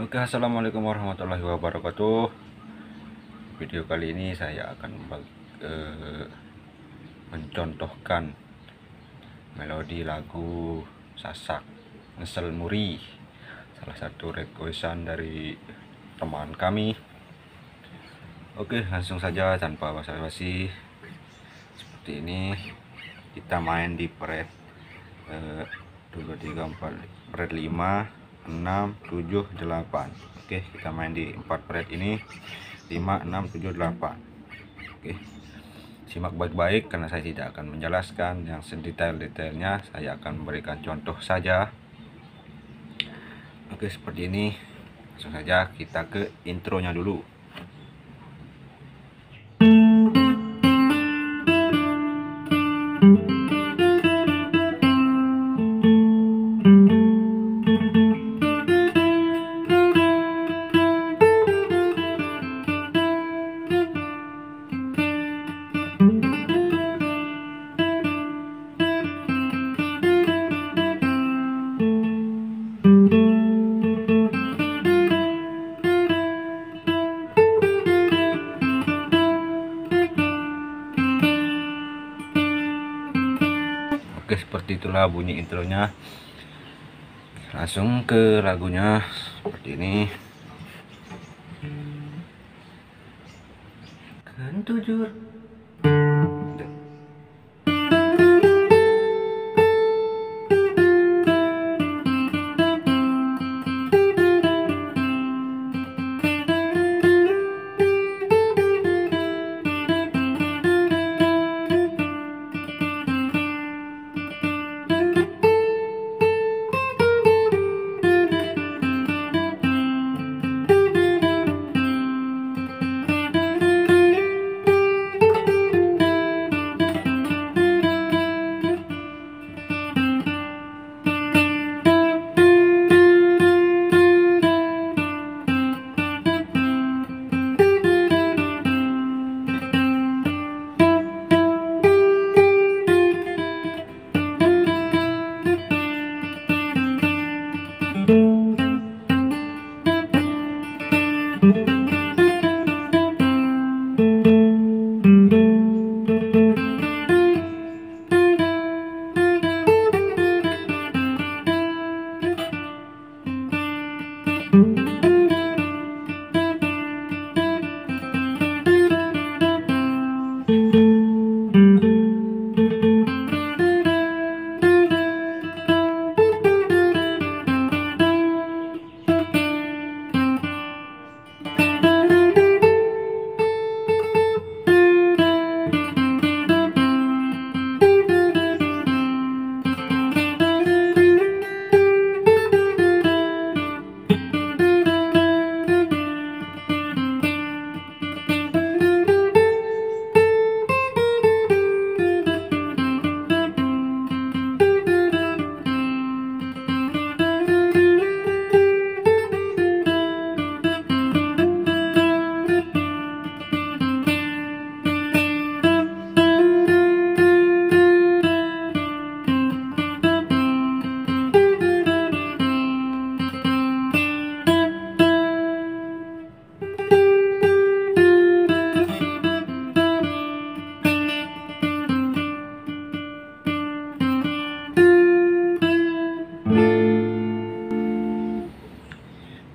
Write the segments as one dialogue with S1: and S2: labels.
S1: Oke assalamualaikum warahmatullahi wabarakatuh. Video kali ini saya akan eh, mencontohkan melodi lagu Sasak Ngesel Muri Salah satu requestan dari teman kami. Oke langsung saja tanpa basa-basi. Seperti ini kita main di pret eh, 2, 3, 4 pret 5 6 7 8 oke kita main di 4 fret ini. 5 6 7 8 oke simak baik-baik karena saya tidak akan menjelaskan yang sedetail-detailnya. Saya akan memberikan contoh saja. Oke seperti ini. Langsung saja kita ke intronya dulu Oke seperti itulah bunyi intronya. Langsung ke lagunya Seperti ini. Kan tujur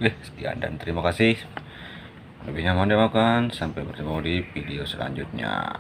S1: Oke, sekian dan terima kasih. Lebihnya mohon dimaafkan. Sampai bertemu di video selanjutnya.